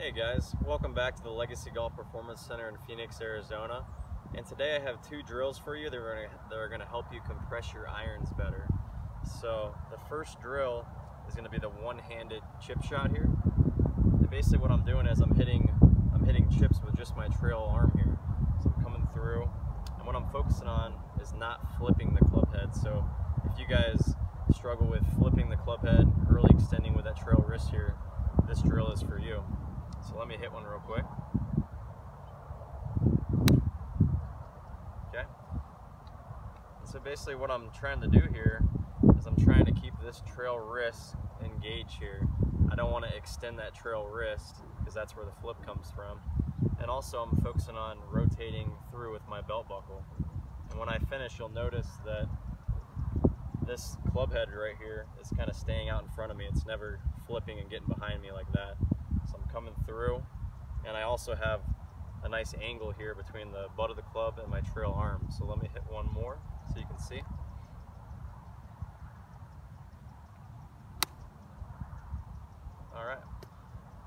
Hey guys, welcome back to the Legacy Golf Performance Center in Phoenix, Arizona. And today I have two drills for you that are going to, that are to help you compress your irons better. So the first drill is going to be the one-handed chip shot here. And basically what I'm doing is I'm hitting I'm hitting chips with just my trail arm here. So I'm coming through and what I'm focusing on is not flipping the club head. So if you guys struggle with flipping the club head, early extending with that trail wrist here, this drill is for you. So let me hit one real quick. Okay. So basically what I'm trying to do here is I'm trying to keep this trail wrist engaged here. I don't want to extend that trail wrist because that's where the flip comes from. And also I'm focusing on rotating through with my belt buckle. And when I finish, you'll notice that this club head right here is kind of staying out in front of me. It's never flipping and getting behind me like that. So I'm coming through and I also have a nice angle here between the butt of the club and my trail arm. So let me hit one more so you can see. All right.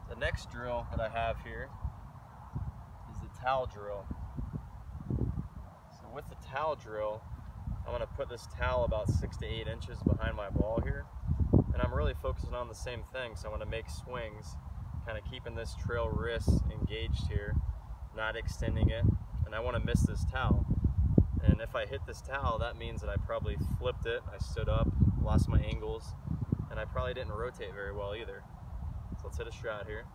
The next drill that I have here is the towel drill. So with the towel drill, I'm gonna put this towel about six to eight inches behind my ball here. And I'm really focusing on the same thing. So I'm gonna make swings, kind of keeping this trail wrist engaged here, not extending it. And I wanna miss this towel. And if I hit this towel, that means that I probably flipped it, I stood up, lost my angles, and I probably didn't rotate very well either. So let's hit a shot here.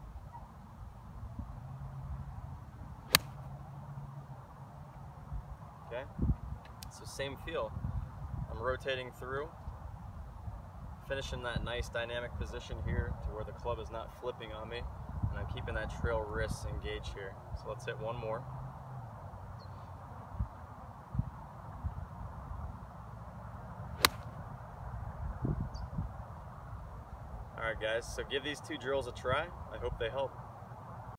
Okay, so same feel. I'm rotating through, finishing that nice dynamic position here to where the club is not flipping on me, and I'm keeping that trail wrist engaged here. So let's hit one more. Alright guys, so give these two drills a try. I hope they help.